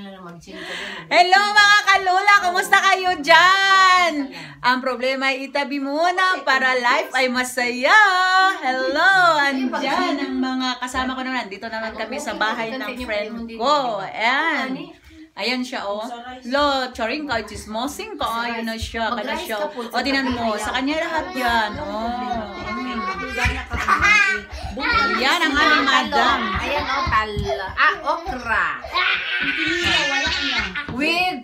na lang din. Hello mga kalula! Kumusta kayo dyan? Ang problema ay itabi muna para life ay masaya. Hello! Andyan ang mga kasama ko naman. Dito naman kami sa bahay ng friend ko. Ayan. Ayan siya, oh. Lo, charing ka, chismosing ka. Ayun na siya, kana siya. O, tinan mo, sa kanya lahat yan. Oh. Yan ang aming madam. Ayan o, tala. Ah, okra. With,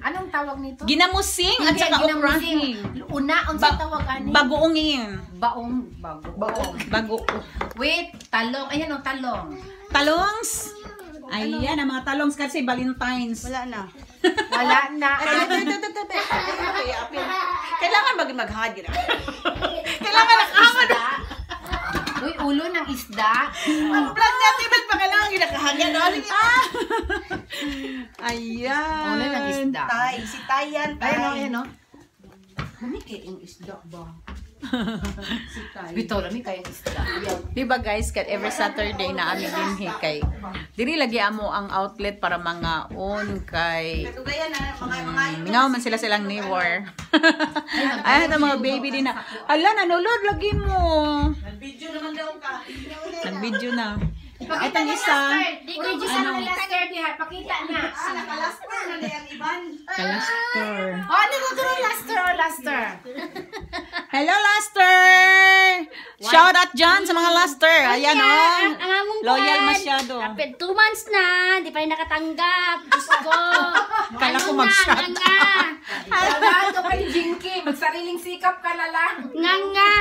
anong tawag nito? Ginamusing at saka okrahing. Una, ang Ba- sa tawag ani? Bagoongin. Baong, bago. Baong. Bago. With, talong. Ayan o, talong. Talongs. Ayan, ang mga talongs kasi Valentine's. Wala na. Wala na. Kailangan na. Kailangan na. Ulo ng isda. Ang plan natin ba't pa kailangan ginakahagyan na? Ah! Ayan. Ulo ng isda. Tay, si Tayan. Ayan o, Tay. ayan o. Mamikit ang isda ba? Bito, lami kayong isda. Di ba guys, kat every Saturday na aming dinhi kay diri lagi amo ang outlet para mga on kay mga Mingaw man sila silang neighbor. Ay, ito mga baby din na. Ala, nanonood lagi mo. Video naman daw ka. Nag-video na. Pakita Itong niya isa, Di ko yung sa mga laster diha. Pakita na. Ah, nakalasper na na yung iban. Kalastor. Oh, ano ko doon laster o laster? Hello, Laster! Shout out dyan sa mga Laster. Ayan, oh. ang Loyal masyado. Kapit two months na, di pa rin nakatanggap. Diyos ko. Kala ko Ano na, mag-shot. Nga nga. Wala to kay Jinky. Magsariling sikap ka na lang. Nga nga.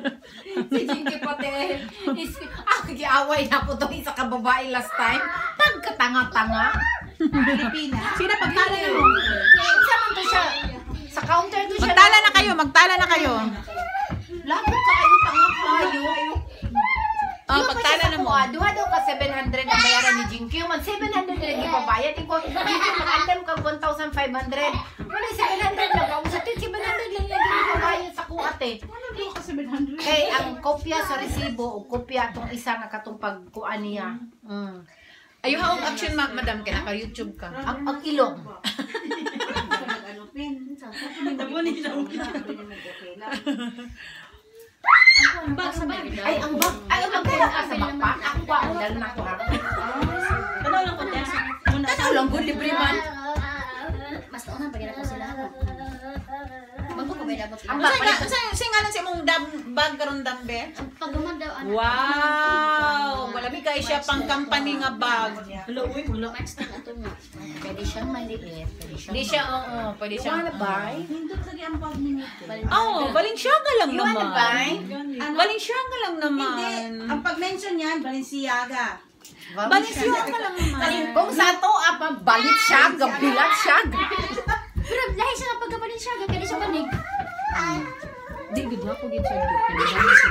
Si Jinky pati. Is, ah, kagiaway na po itong isa ka babae last time. Pagkatanga-tanga. Pilipinas. Sino pagtala mo? Isa man to siya. Sa counter to siya. Magtala na kayo, magtala na kayo. Ko kayo, tanga kayo. Oh, pagtala na mo. Duha daw ka 700 ang bayaran ni Jinky. Man 700 na lagi pabayad. Iko, dito mag-alam ka 1,500. Wala 700 lang. Kung sa 700 lang lagi ni pabayad sa kuate. Kay ang kopya sa resibo o kopya tong isa nga katong pagkuan niya. Mm. Ayaw haong action, ma madam, kaya naka-YouTube ka. Ang, ang ilong. Nag-alupin. Nabunin lang. Ay, ang bak. Ay, ang magkala ka sa backpack. Ako ba? Ang dal na ko ha. Magpapabay dapat Ang saan saan nga lang si mong dam, bag karon dambe? Pag gumad daw, ano. Wow! Wala mi kay siya pang company nga bag. Hello, uy, wala. Match na ito nga. Pwede siyang maliit. Pwede siyang Di siya, oo, pwede You siya. wanna buy? Hindot lagi ang pag minute. Oo, Balenciaga lang You wanna naman. buy? Ano? Balenciaga lang naman. Hindi. Ang pag-mention niyan, Balenciaga. Balenciaga lang naman. Kung sa to, apa, balit siya, gabilat siya. Pero lahi siya nga pagkabalin siya, gagawin siya banig. Di, gud ako gid siya.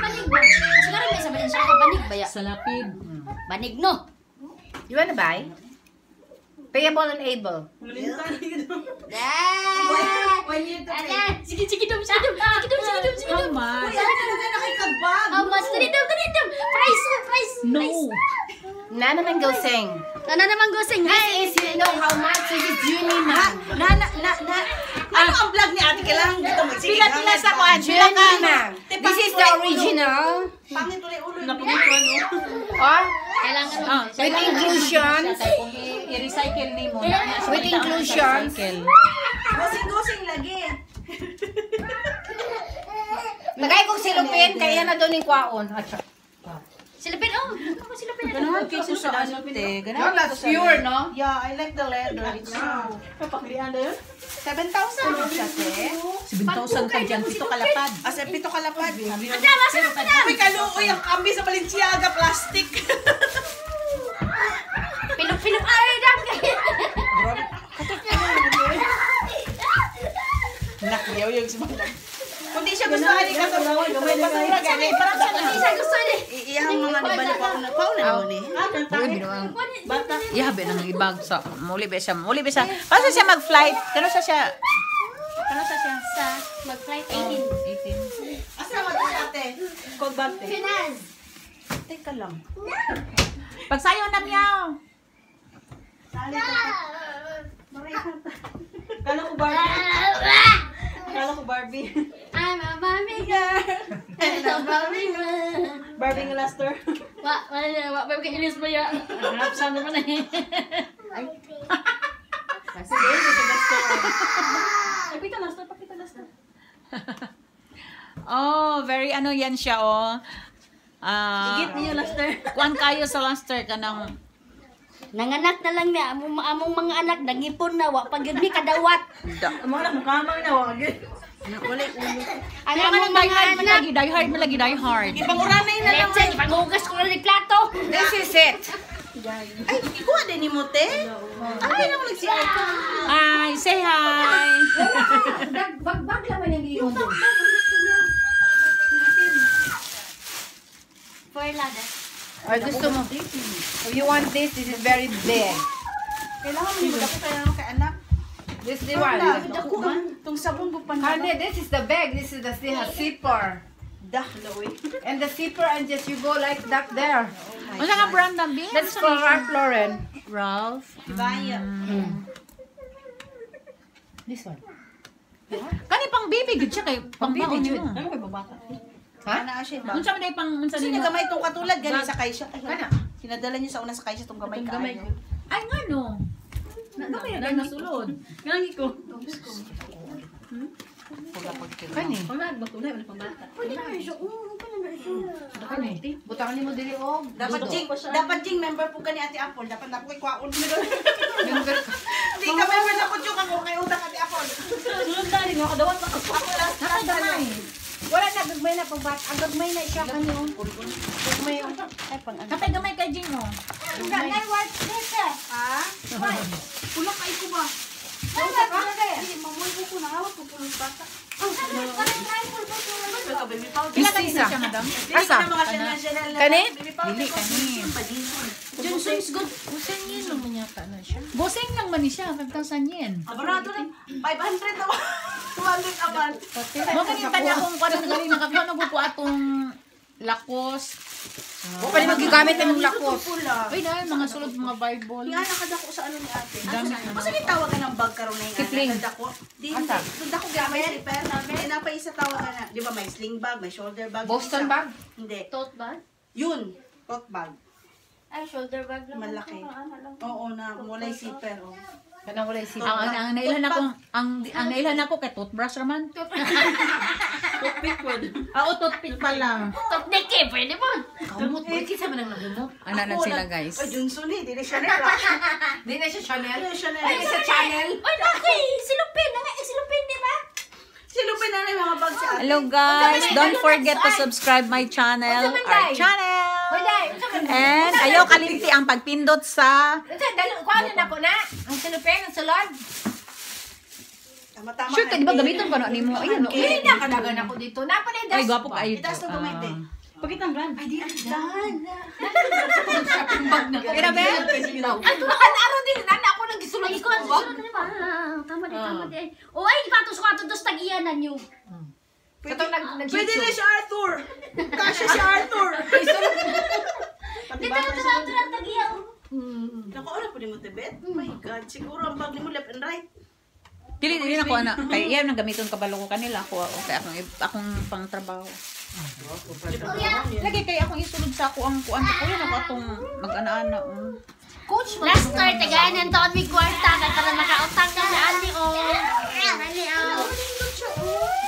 Banig ba? Rin may sabalin siya, banig ba ya? Sa lapid. Banig no. You wanna buy? Payable and able. Ah! Sige, sige dum, sige dum, sige dum, sige dum, sige How dum. much? Uy, ano talaga nakikagbag? How much? Dali dum, dali dum. Price, price, No. price. Na naman go sing. Ano naman? This is, you know how much is Junie man. Na, na, na, na. Ano ang vlog ni ate? Kailangan dito magsige. Pila pila sa kuan, pila ka. Man. This is the original. Pangit ulit ulo. Napagito ano? Or, Kailangan mo. Ah, with inclusions. I-recycle ni mo. With inclusions. Gosing-gosing lagi. Lagay kong silupin, kaya na doon yung kwaon. Atsa. Silapin, oh. Ako silapin. Ganahan kayo sa ano, te. Ganahan that's pure, no? Yeah, I like the leather. It's so... Papaklian na yun? 7,000 siya, te. 7,000 ka dyan, pito kalapad. As in, pito kalapad. Madam, masarap, madam. Uy, kaluoy ang kami sa Balenciaga plastic. Pinok-pinok, ay, dam. Nakyaw yung sumunod. Kung di siya gusto, hindi ka na sa gani. Parang sa Hindi siya gusto niya. Iyang mga nabalik ako na pauna mo ni. Uy, binuang. Yabe nang ibag sa muli ba siya, muli ba siya. Paano siya mag-flight? Kano sa siya? Kano sa siya? Sa mag-flight 18. 18. Asa mo si ate? Kog bante. Finance. Teka lang. Pagsayo na miyaw. Kala ko Barbie. Kala ko Barbie. I'm a mommy girl. I'm a mommy girl. Barbie ng Laster. Wa, wa, wa, wa, kay Ilis ba ya? Harap sa naman eh. Sige, ito Laster. Pakita Laster, pakita Laster. Oh, very ano yan siya, oh. Ah, Higit niyo Laster. kuan kayo sa Luster ka ng Nanganak na lang niya, among, among mga anak, nagipon na, wa, pag yun mi kadawat. Mga anak, mukamang na wag. Ulo. Ang among die mga hard, anak, lagi die hard, man lagi die hard. Ipanguranay na lang. Let's say, paghugas ko na ng plato. This is it. Ay, ikuha din ni Mote. Ay, naman nagsiya ko. Hi, say hi. Bagbag naman yung giyon doon. For lada. Or gusto mo? If you want this, this is very big. Kailangan mo magkapit tayo ng kay anak. This is the one. Dako. Itong sabon ko pa Honey, this is the bag. This is the a zipper. Dah, lawi. And the zipper and just you go like that there. Ano nga brand ng bin? That's for Ralph Lauren. Ralph. Ibaya. This one. Kani pang baby gud siya kay pang baby. Ano kay babata? Ha? Ana siya ba? Unsa man day pang unsa Kasi nimo? nagamay itong katulad, gani sa kaisya. Kana. Sinadala niyo sa una sa kaisya itong gamay kaayo. Ay ngano. Nagamay na nasulod. Gangi ko. Kani. Wala, batulay, wala pang bata. Kani. Butangan mo dili og. Dapat Dudo. jing, dapat jing member po kani Ate Apple. Dapat na po kay kwaon mo doon. Member ka. Hindi ka member na po yung ako kay utang Ate Apple. Sunod dali mo kadawat na ako. Last Nakadamay. Wala na gagmay na pagbat. Ang gagmay na siya kani oh. Gagmay oh. Ay pang ano. Kapay gamay kay Jing mo. Gagmay what this eh. Ha? Pula kay ko ba? Ano ka? Hindi, mamoy ko ko nangawat ko pulos bata. Dili Asa? mga na. Kani? Dili kani. Johnson is good. Usan yun naman yata na siya. Boseng lang man siya 5,000 yen. Abarato na. 500 na ba? 200 aban. Mo kani tanya kung kuno galing nakakuha na ko atong lakos. O pa magigamit ng lakos. Uy dahil mga sulod mga Bible. Nga nakadako sa ano ni ate. Dami. Masa ni tawag ka ng bag karon na yung Kipling. nakadako? Di, Asa? Doon dako gamay slipper na. May napa isa tawag ka na. Di ba may sling bag, may shoulder bag. Boston isa. bag? Hindi. Tote bag? Yun. Tote bag. Ay, shoulder bag lang. Malaki. Oo na, mulay zipper. Oh. Kanang wala isip. Ang, ang, ang nailan ako, ang, ang nailan ako kay toothbrush raman. Toothpick po. Ah, o toothpick pa lang. Tote neck eh, pwede ba? Kamot mo. Kinsa man ang nagumot? Ano na sila guys. Ay, Johnson eh. Di na Chanel. Di na siya Chanel. Di na Chanel. Ay, sa channel. Ay, okay, silupin. Nga, eh, silupin, di ba? Sino pa na yung mga bag sa ate? Hello guys, don't forget to subscribe my channel, our channel. And ayaw kalimti ang pagpindot sa dalo ko na ko na. Ang silupin, ang sulod. Tama-tama. Sure ka, di ba gamiton pa no nimo? Ayun no. Dili na kadagan ako dito. Napa na Ay, gwapo ka. Itaas na gumite. Pakita ang brand. Ay, di ang brand. Kira ba? Ay, tumakan araw din na ako nang gisulod Ay, ko. susunod na ba? Ah, Tama di, tama di. O, ay, patos ko ato dos tagiyanan nyo. Katong nag Pwede na si Arthur. Kasha si Arthur. Dito na ito na ito na tagiyan. Naku, ano po ni mo, Tibet? Oh my God, siguro ang bag ni mo left and right. Dili dili na ko ana. Kay iya nang gamiton kabalo ko kanila ako okay akong akong pang trabaho. Lagi kay akong isulod sa ako ang kuan ko yan ako atong mag-ana-ana. um. Coach, Last start, tagayan ng taon may kwarta kay para makautang ka na ani o. Ani o.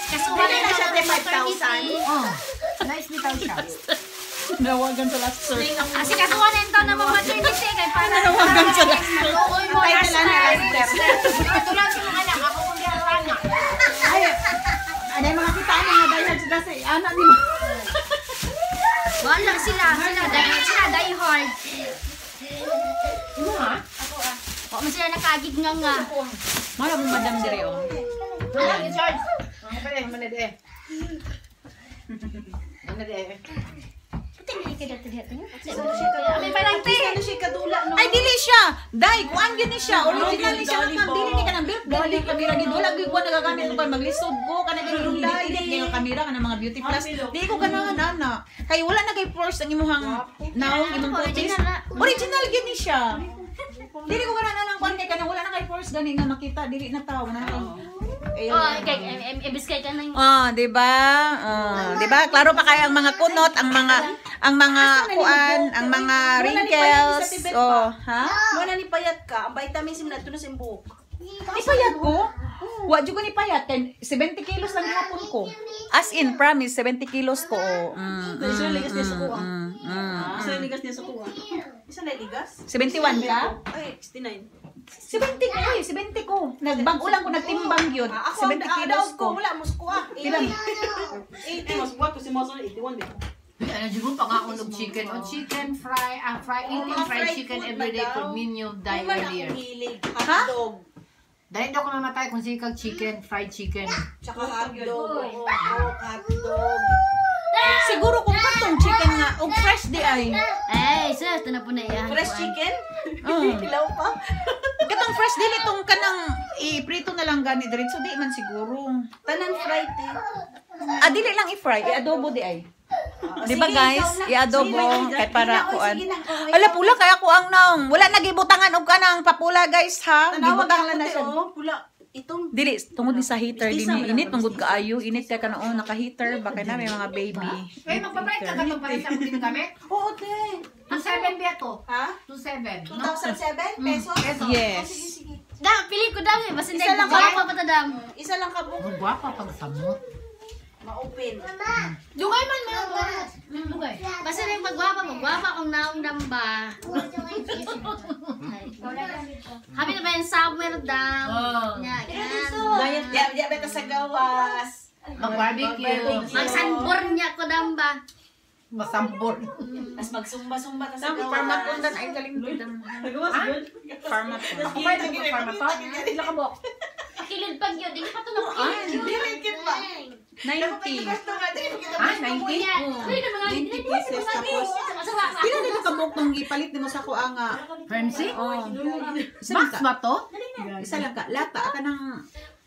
Kasuhan na siya, te, 5,000. Oh. Nice bitaw siya. Nawagan sa last search. Kasi kasuhan ng taon na mga maternity kay para Nawagan sa last mo Ang last title na last Ito lang sa mga niya nga dahil sila sa anak ni mo. Wala sila, sila dahil sila die hard. Ano ha? O man sila nakagig nga nga. Mara mo madam diri oh. Wala, in-charge. Ang pala, manad eh. Manad eh. Tingnan ka dito dito. May parang Ano siya kadula, no? Ay dili siya. Dai kuan gyud ni siya. Original ni siya ma'am. Dili ni ka nang built. Dili kamera gid wala gyud ko nagagamit ko maglisod ko kana gyud edit gyud kamera kana mga beauty plus. Di ko ganahan ana. Kay wala na kay force ang imuhang naong imong kutis. Original gyud ni siya. Dili ko gana lang kwan kay kanang wala na kay force gani nga makita dili na tawo na. Ayun. Oh, kay em- em- imbis kay ka nang Ah, 'di ba? Ah, 'di ba? Klaro pa kaya ang mga kunot, ang mga ang mga kuan, ang mga wrinkles. Oh, ha? Mo na ni payat ka, ang vitamins mo na tunos sa buhok. Ipayat ko? Wa jud ko ni payat kay 70 kilos lang hapon ko. As in promise 70 kilos ko. Oh. Mm, Isa na ligas niya sa kuha. mm, mm. Isa na ligas niya sa kuha. Isa na ligas? 71 ka? Ay, 69. 70 ko eh, 70 ko. Nagbag ulang ko nagtimbang yun. Ah, ako, 70 ang kilos daog ko. Wala, mas kuha. Ilan? 80. Mas buhat ko si Maso 81 din. Ano siguro pa nga unog chicken o chicken fry, ah, fry, eating mga fried chicken food every day na for daw. minion die earlier. Ha? Dahil daw ko mamatay kung sikag chicken, fried chicken. Tsaka hotdog. Oo, hotdog. Siguro kung katong chicken nga, og fresh di ay. Eh, sus, ito na po na yan. Fresh chicken? Oh. Hilaw pa. Katong fresh dili tong kanang i-prito na lang gani diretso di man siguro. Tanan fried eh. Ah, dili lang i-fry, i-adobo di ay. Di ba guys? I-adobo kay para kuan. Ala pula kaya ko ang naong. Wala nagibutangan og kanang papula guys ha. Tanawag Gibutang ako lang na siya. oh. Pula. Itong Dili, tungod ni sa heater din init to, tungod kaayo, init kay kana oh naka-heater baka na may mga baby. Kaya magpapalit ka katong pares sa mga gamit? Oo, te. 2.7 ba ito? Ha? 2.7. 2007 pesos? Yes. Oh, sige, sige. Da, pili ko dami. Isa lang ko ba? pa patadam. Isa lang ka buko. Ang gwapa pag samot. Ma-open. Dugay man mo. Dugay. Basta rin magwapa, magwapa kung naong damba. Habi na ba yung summer dam? Oh. Nya, yan. Diet, di, di, beta sa gawas. Mag-barbecue. Magsanbor niya ko damba. Masambor. Tapos magsumba-sumba ta sa gawas. farmat undan ay galing dam. Gawas, good. Farmat. Ako pa ito kung farmaton. Ila ka bok. Pakilid pag yun, di pa ito na Ay, Dirikit pa. 90. Gusto nga, di, Ah, 90? Pwede na mga 20 pieces tapos Pila dito ka buok nung gipalit nimo sa nga. Oh. Isa lang Max ba to? Isa lang ka. Lata ka nang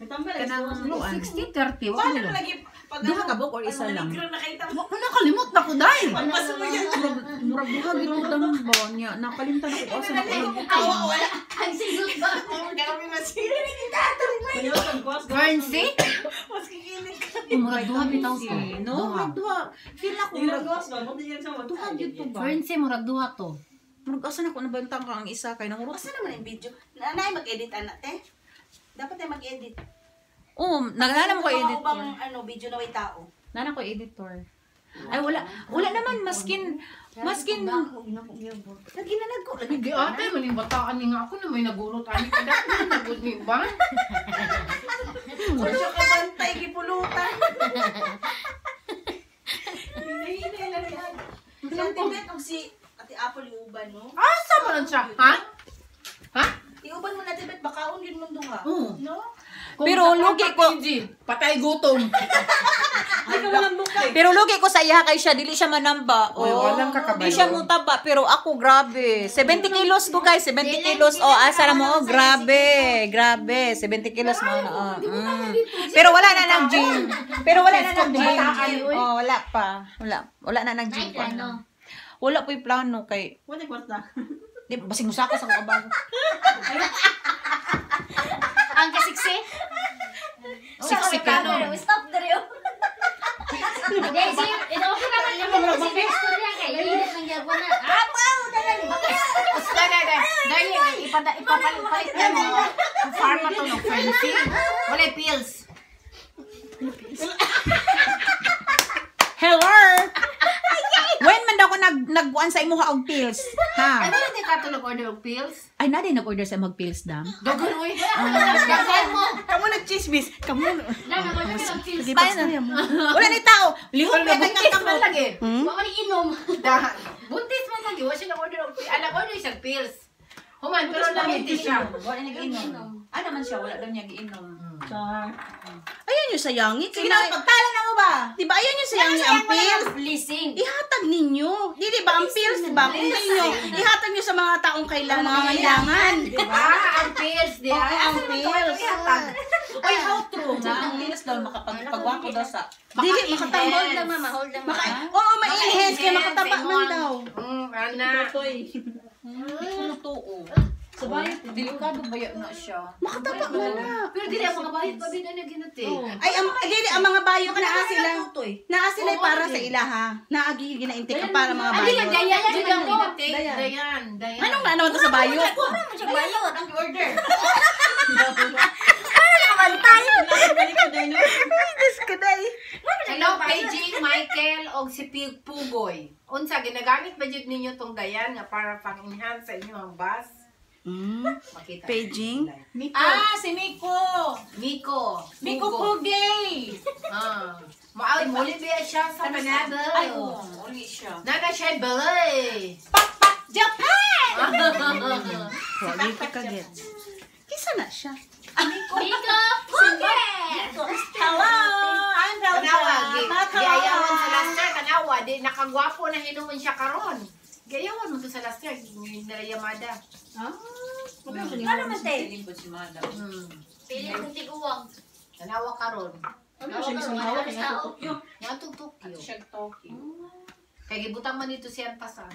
kanang luan. 60-30. Paano Wala mo lagi pag Duha ka buok or isa lang? Negro nakita mo. Wala nakalimot na ko dahil. Murag duha gid dam ba niya. Nakalimtan ako asa na ko. Awa, wala. Ang sigot ba? Kami masiri. Fancy? Mas kikinig ka. Murag duha bitaw to. No, Duha. murag duha. Feel na ko murag duha gyud to ba? Fancy, murag duha to. Murag asa na ko nabantang ka ang isa kay nangurot. Asa naman yung video? Nanay mag-edit anak te? Dapat tayo mag-edit. Oh, nagnana mo ko editor. ubang ano, video na may tao. Nana ko editor. Ay wala wala naman maskin maskin Lagi na nagko. Lagi Hindi ate, maling bataan ni nga ako na may nagurot. Ani ka dati na nagurot ni ba? Kung siya kabantay, gipulutan. Hinahinay na rin. Ilang tibet si Ate Apple iuban, no? Asa mo lang siya? Ha? Iuban mo na tibet, bakaon yun mundo ha. Oo. No? Kung Pero lugi ko- Patay gutom. Pero lugi ko sa iya kay siya dili siya manamba. Oy, walang kakabayo. Di siya mutaba pero ako grabe. 70 kilos ko guys, 70 kilos. Oh, asa na mo? Oh, grabe. Grabe, 70 kilos mo na. Oh. Mm. Pero wala na nang gym. Pero wala na nang gym. Oh, wala pa. Wala. Wala na nang gym pa. Ano? Wala po yung plano kay Wala kwarta. Di, basing usaka sa kabago. Ang kasiksi? Siksikan. Stop the rio. Hindi, si, ito okay naman yung mga si Victor yan. Kaya init ng yarwa na. Apaw! Dalan! Dali, dali. Dali, ipada, ipapalit-palit na mo. Pharma to ng fancy. Wala pills. Hello. When man daw ko nag nagkuan sa imuha og pills? Ay, Ha? wala di ka tulog order of pills? Ay na din nag-order sa mag pills dam. Dagan, uy. Dagan mo. Kamu nag-chismis. Kamu. Lang ako na ng pills. Wala ni tao. Lihok pa kay kakamo. lagi. Huwag ka inom. Da- Buntis man lagi. Wala siya nag-order of pills. Alam, order siya pills. Human, pero lamiti siya. Wala niya giinom. Ano man siya, wala daw niya giinom. Ayan yung sayangi. Sige na, pagtala na mo ba? Di ba ayan yung sayangi ang pills? Blessing. Ihatag ninyo. Di, di ba ang pills, di ba? Kung ninyo, ihatag nyo sa mga taong kailangan, mga kailangan. Diba? Ang pills, di ba? Ang pills. ito ang ihatag? Ay, how true na ang pills daw makapagpagwako daw sa Dili, makatambol. lang mama, hold lang mama. Oo, ma-enhance kaya makataba man daw. Mm, ana. Ito totoo. Sa bayad, delikado baya na siya. Makatapa man na. Pero dili ang mga bayad pa bid na ginati. Ay, ang, ay, dili, ang mga bayo ka naa sila. Naa sila Oo, para sa ilaha. Naagi ginainti ka para mga Ay, dili Dayan, dayan dayan. ginati. Dayan, dayan. Anong na naman to sa bayo? Bayot ang order. Hello kay Jing, Michael og si Pig Pugoy. Unsa ginagamit ba jud ninyo tong dayan nga para pang-enhance sa inyong bus? Hmm. Makita. Paging? Ah, si Miko. Miko. Miko. Pugay. Ah. Maay muli ba siya sa Manado? Ay, oo. Uli siya. Naga siya balay. Japan! Wagi ko kagets. Kisa na siya. Miko Pugay! Hello! I'm gi Welcome. giayawan sa last year, tanawa, di nakagwapo na hinuman siya karon. Giayawan mo to sa last year, nila Yamada. Ano man tayo? Piling ko si Madam. Hmm. Pili kong tiguwang. Tanawa karon. Ano siya gusto mo? Tao. Nga to Tokyo. Siya talking. Kay gibutang man dito siya pasan.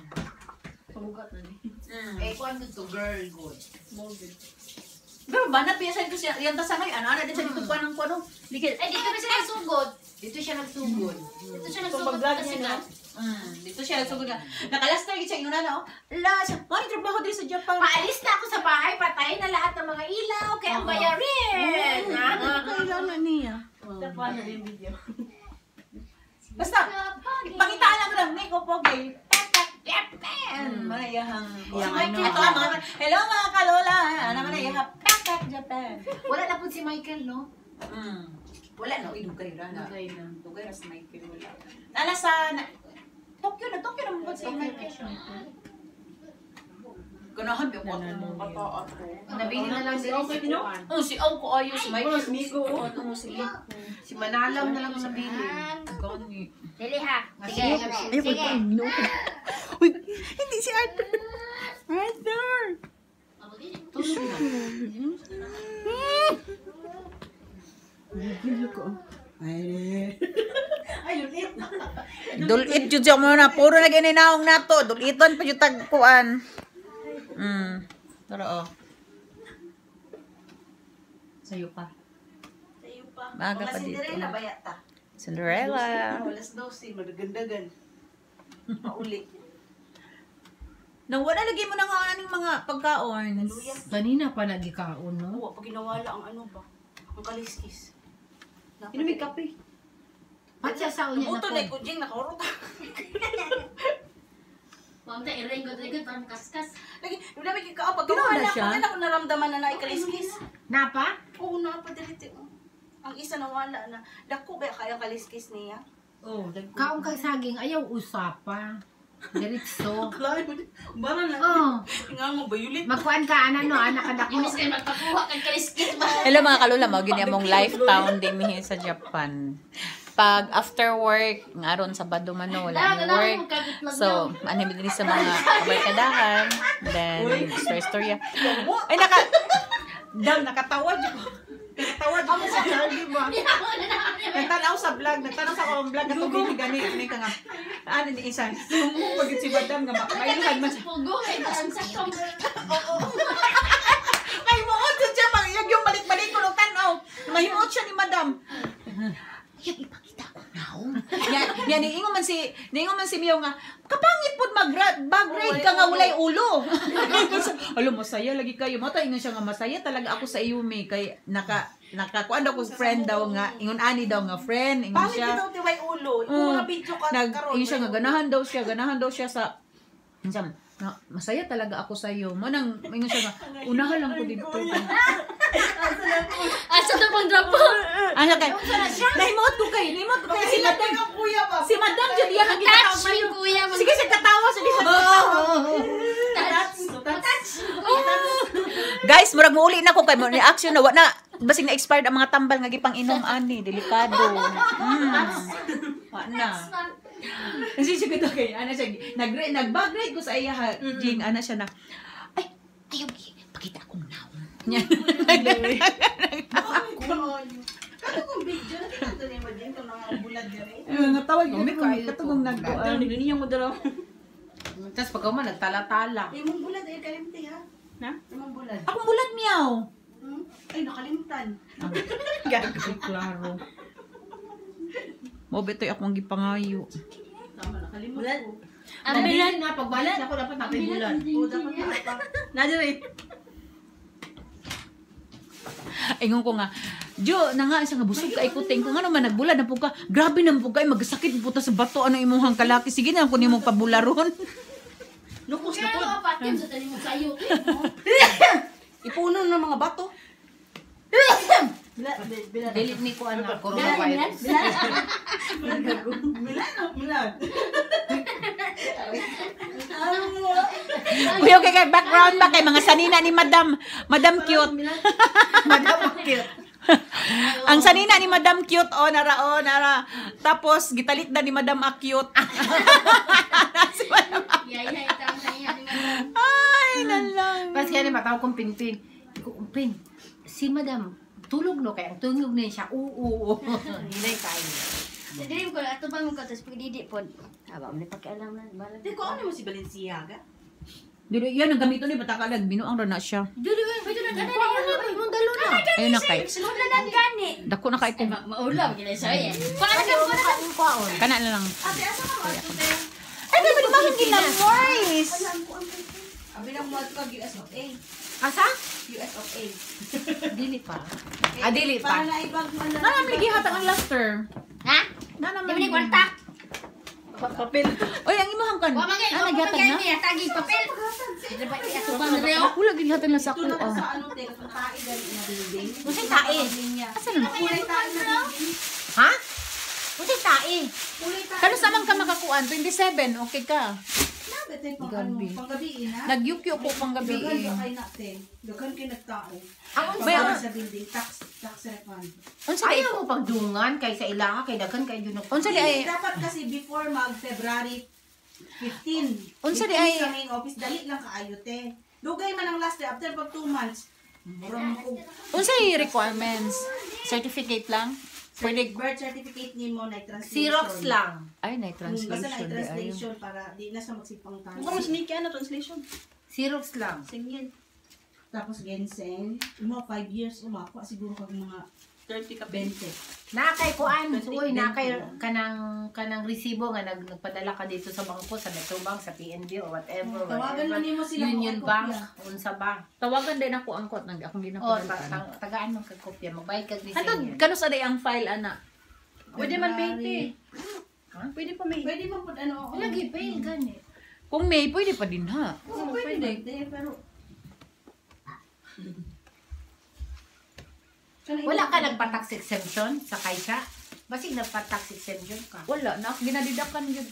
Mm. Kay kuan to girl good. Pero ba napiyasan ko siya, yung tasanay, ano, ano din sa dito pa ng kuano. Ligid. Ay, dito na siya nagsugod. Dito siya nagsugod. Dito siya nagsugod kasi nga. Mm, dito siya nagsugod nga. Nakalas na siya yung na, oh. La, siya, mami, trabaho din sa Japan. Paalis na ako sa bahay, patay na lahat ng mga ilaw, kaya ang bayarin. Ah. Kailangan niya. Basta, pangitaan lang lang, Nico Pogay. Japan! Manayahang. Yang ano. Ito ang mga, hello mga kalola. Ano manayahang, Patak Japan. Wala na po si Michael, no? Mm. Wala no, idugay ra na. Dugay na. Dugay ra sa Michael wala. Ala sa na, Tokyo na, Tokyo na mo sa Michael. Ganahan ba ko mo kata ako. Nabili na lang din si Kuan. Oh, si Aw ko ayos si Michael. Oh, si Si Manalam na lang nabili. Gani. Dili ha. Sige. Sige. wag no. Uy, hindi si Arthur. Arthur. Dulit jud siya mo na puro na gininaong nato. Duliton pa jud tagkuan. Mm. Pero oh. Sayo pa. Maga pa dito. Cinderella ba yata? Cinderella. Alas 12, magagandagan. Pauli. Nang wala lagi mo na nga aning mga pagkaon. Kanina pa nagikaon, no? Oo, pag ginawala ang ano ba? Ang kaliskis. Inumig kape. At siya sa unya Buto na na kujing nakaurot. Ma'am ta irengod-rengod parang kaskas. Lagi, dami ka pag Ginawa gawala siya? ko, kailan ko naramdaman na na kaliskis. Napa? Oo, napadaliti. Ang isa nawala na. Dako ba kaya kaliskis niya? Oh, Kaong kag saging, ayaw usapa. Diretso. Klaro mo. Bara na. Oh, Nga mo ba yulit? magkuan ka ana no, anak ka Inis kayo magpakuha kang kaliskis ba? Hello mga kalula, mao gini among life town din mihi sa Japan. Pag after work, ngaron Sabado man no, wala ni work. So, ano din sa mga kabarkadahan, then story-storya. Ay naka Dam, nakatawad yun. Nakatawad ako sa Charlie ba? Nagtanaw sa vlog, nagtanaw sa akong vlog, at hindi gani, gani ka nga. Ano ni isa, sumupag si Madam nga, ma- mailuhan man. Pugo parang sa tong. May muot siya yung balik-balik ko nung tanaw. Mahimuot siya ni Madam. Yan, ipakita ko now. Yan, niingon man si, niingon man si Mio nga, kapangit po mag bag-grade ka nga walay ulo. Alam, masaya lagi kayo. Mata, ingon siya nga, masaya talaga ako sa iyo, May. Kay, naka, nakakuan daw ko friend daw nga, ingon ani daw nga friend, ingon Pangit siya. daw tiway ulo. Yung Mm. mga video ka Nag, karon. yun siya nga, ganahan daw siya, ganahan daw siya sa, minsan, na, masaya talaga ako sa iyo. Mo nang, ingon siya nga, unahan lang ko dito. Asa to pang drapo? Ano kay, nahimuot ko kay, nahimuot ko kay, si Madam, kuya ba? si Madam, ang ginatawa Touch me kuya. mag- Sige, sige, katawa, sige, sige, katawa. Touch. Guys, murag mo uli na ko kay mo ni action na wa na basing na expired ang mga tambal nga gipang inom ani, delikado. Mm. Wa na. Kasi siya kito kay ana siya nag nag-bagrade ko sa iya ha, Jing ana siya na. Ay, ayaw pakita ko now. Yan. Kato kong video, nakita ni mo din kung mga bulad din eh. Ay, nga tawag May kayo katugong to. nagkuan. niya mo dalaw. Tapos pag man nagtala-tala. Yung mong bulad eh, kalimti ha. Limang bulan. Akong bulat miyaw. Hmm? Ay, nakalimutan. Ay, klaro. Mo betoy akong gipangayo. Tama, nakalimutan ko. Ang bilan na, pagbalik ako dapat napibulan. Oo, dapat na eh. Ingon ko nga, Jo, na nga, isa nga busog ka ikuting ko. Nga naman, nagbulan na po ka. Grabe na po ka, magsakit po ta sa bato. Ano imuhang kalaki? Sige na, kung mo pabularon. Lukos na Kaya po. ano patin sa talim mo kayo. Ipuno ng mga bato. Bila, bila. Delete ni ko anak, coronavirus. Bila, no? Bila. Uy, okay, kay background ba kay mga sanina ni Madam, Madam Cute. Madam cute. Ang sanina ni Madam Cute, oh, nara, oh, nara. Tapos, gitalit na ni Madam Acute. si Madam. Ay, nalang. Pas kaya ni mataw kong pinpin. Ko pin. Si madam tulog no kaya ang tungog niya siya. Oo. Hinay kayo. Jadi ko ato bang ko tapos pagdidi po. Aba, may pakialam na. Bala. Di ko ano mo si Balenciaga? Dili, yan, ang gamito ni Batakalag. Binuang ra na siya. Dili ba, pwede na gani. Ano mong dalo na? Ayun na kay. Sulod na dan gani. Dako na kay ko. Maulam gina sa yan. Kung ano sa mga Ang kwaon. Kana na lang. Ate, asa ka mga ate? Ay, may mahal ginamoys. Abi lang mo ka US of A. Asa? US of A. Dili pa. Ah, dili pa. Para na ibang ano. Nana, may gihatag ang luster. Ha? Nana, Di ba ni kwarta? Papel. Oy, ang imong kan. Wa mangay, Ah, wa mangay na. niya tagi papel. Di ba ato bang reo? Ako lagi gihatag na sa Ito na kuha. sa ano, te, kung tae dali na building. Usay tae. Asa na? Kulay tae na building. Ha? Usay tae. Kano sa man ka makakuan? 27, okay ka. Nabi, te, pang ano, Gabi. pang gabi na. Nagyukyo ko pang gabi. Daghan eh. ka kay nate. Daghan kay nagtao. Ang Pagkala sa building, tax, tax refund. Unsa di Ayaw mo pagdungan kay sa ilaha kay daghan kay yun. Unsa di ay Dapat kasi before mag-February 15. Unsa di 15 ay- sa main office, dali lang kaayo, te. Dugay man ang last day, after pag 2 months. Murang ko. unsay requirements? Certificate lang? Pwede Birth certificate ni mo na translation. Xerox lang. ay na Hmm, Basta na translation di translation para di na sa magsipang tayo. Mukhang mas Nikki, ano, translation? Xerox lang. Singin. Tapos ginseng, mo 5 years umako siguro kag mga 30 ka 20. Nakay kuan, uy, nakay kanang kanang resibo nga nag, nagpadala ka dito sa bangko sa Metrobank, sa PNB or whatever. Tawagan whatever. mo nimo sila Union Bank, unsa ba? Tawagan din ako ang kot nang akong O, ginapagal. ta, ta, tagaan mo kag kopya, magbayad kag Hantod design. kano sa day ang file ana? Pwede man February. 20. Pwede pa may. Pwede mo pud ano. Lagi fail gani. Kung May pwede pa din ha. Oo, pwede. Pwede, pero Wala ka nagpa-tax exemption sa Kaisa? Basig nagpa-tax exemption ka. Wala na ginadidakan gyud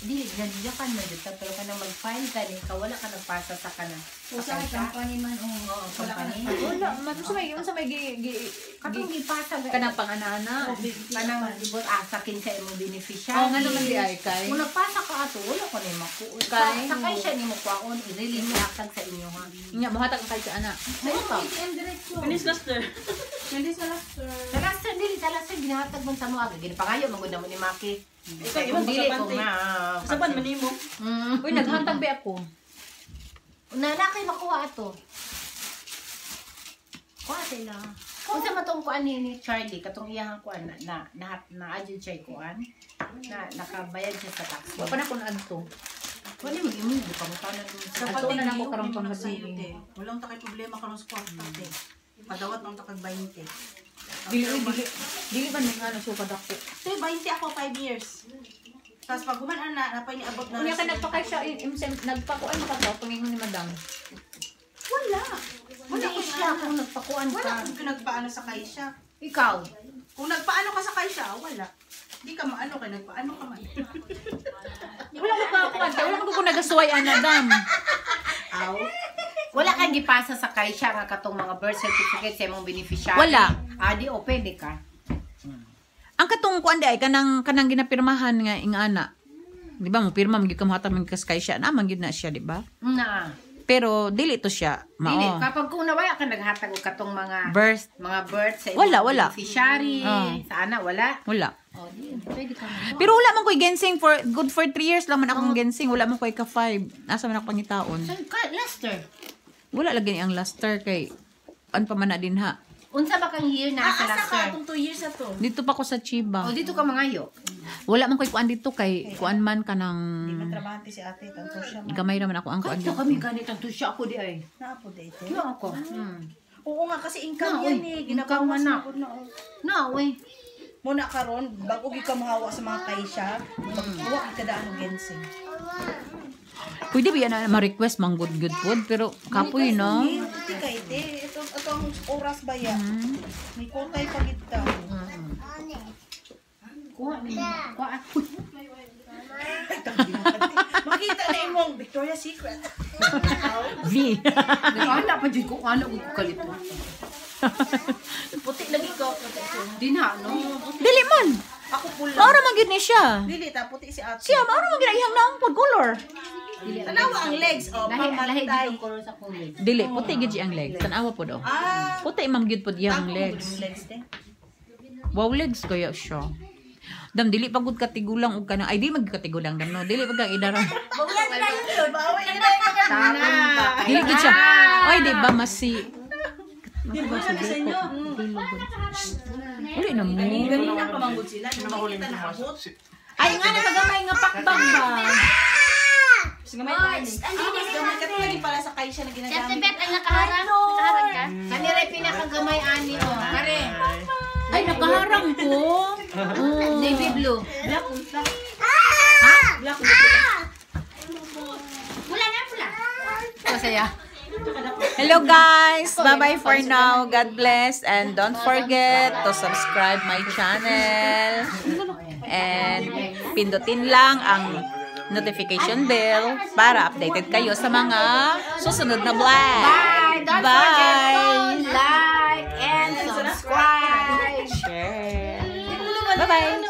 ko. Di, nandiyakan mo dito, pero ka nang mag-file ka din ka, wala ka nagpasa sa kana. So, sa Kaisa? company man, oh, Oo, wala ka Wala man sa may unsa may gi, gi, Katong gi gipasa ga. kanang panganana. kanang ibot asakin sa imong beneficiary. Oh, nga naman di ay kay. Kung nagpasa ka ato, wala ko ni makuon. Kay- Sa kay siya ni mo kwaon, i-release hatag sa inyo ha. Nya mohatag ang kay sa ana. Sa ikaw. ATM diretso. Finish luster. Hindi sa luster. Sa last time, dili, sa last time, ginahatag mo sa mo aga. Ginapangayo, magod na mo ni Maki. Ikaw, Kung iwan dili sa ko pantay. na. Saban man nimo. Mm. Uy naghatag ba ako? Nana kay makuha ato. Kuha sila. Kung sa matong kuan ni, ni Charlie, katong iyang kuan na na na, na adjud siya kuan na nakabayad siya sa tax. Wa pa na ko na adto. Wala mo imo di pa mo tanan Sa Ato na lang ko karong panggabi. Walang takay problema karon sa kwarta. Padawat ng takag 20. Dili dili dili man nga na suka dako. Te 20 ako 5 years. Tapos pag gumanan na, napay ni abot na. Unya ka nagpakay siya imsem nagpakuan ka ba pangingon ni madam. Wala. Wala ko siya kung nagpakuan Wala ka. kung pinagpaano sa kaisya. Ikaw. Kung nagpaano ka sa kaisya, wala. Di ka maano kay nagpaano ka man. Wala ko pa kuan, wala ko ko nagasuway ana dam. Aw. Wala kang gipasa sa kaisya nga katong mga birth certificate sa imong beneficiary. Wala. Ah, di o pwede ka. Ang katong kuan ay kanang kanang ginapirmahan nga ing ana. Di ba mo pirma mo gikamuhatan man kas kay siya naman gyud na siya, di ba? Na. Pero dili to siya. Dili, Mao. kapag kung nawala ka naghatag og katong mga Birth. mga birth sa Wala, wala. beneficiary, Ah. sa ana wala. Wala. Oh, di, pwede ka na. Pero wala man ko'y gensing for good for 3 years lang man akong gensing. Wala man ko'y ka 5. Asa man ako pangitaon. So, Lester, Wala lagi ni ang luster kay an pa man na din ha. unsa ba kang year na Ah, sa asa ka Lester? itong 2 years na to? Dito pa ko sa Chiba. O, dito ka mangayo. Wala man ko'y kuan dito kay kuan man ka Di ng matrabahante si ate, tanto siya man. gamay naman ako ang kuan dito. kami ganit ang tusya ako di ay. Naapo dito. No ako. Hmm. Oo nga, kasi income Na, yan uy, eh. Ginabawas man na. na. Na, oy. Muna karon bago gi ka mahawa sa mga kaisya, magkuha ka daan og ginseng. Pwede ba yan na ma-request mang good good food pero kapoy no. Hindi kay te, ito ito ang oras ba ya? May kotay pa gid ka. Kuha ni kuha. Makita na imong Victoria's Secret. V. Nagkala pa jud ko ano ko kalito. Puti lagi ko. Di na no. Dili man. Ako pula. Maura ni siya. Dili ta puti si ate. Siya maura man gyud iyang naong pag color. Tanawa ang legs oh, Lahi lahi dito ko sa kulit. Dili puti gyud siya ang legs. Tanawa po do. Ah, Puti man gyud pod iyang ako legs. yung legs. Wow legs kaya siya. Dam dili pagud katigulang og kanang ay di magkatigulang dam no. Dili pag kang idaran. Bawi na na. Dili gid siya. Ay di ba masi Di ba na sa inyo? Uli na mo. Ganina pa manggod sila. Ay nga nakagamay nga pakbag ba. Sige may tayo. Ah, mas gamay ka lagi pala sa kaisya na Chef ginagamit. Tibet, ang nakaharang. Nakaharang ka? Kanire pinakagamay ani o. Kare. Ay nakaharang ko. Navy blue. Black black. Black Pula na, pula. Masaya. Hello guys! Bye-bye for now. God bless. And don't forget to subscribe my channel. And pindutin lang ang notification bell para updated kayo sa mga susunod na vlog. Bye. Don't forget to Bye! like and subscribe. Share. Bye-bye!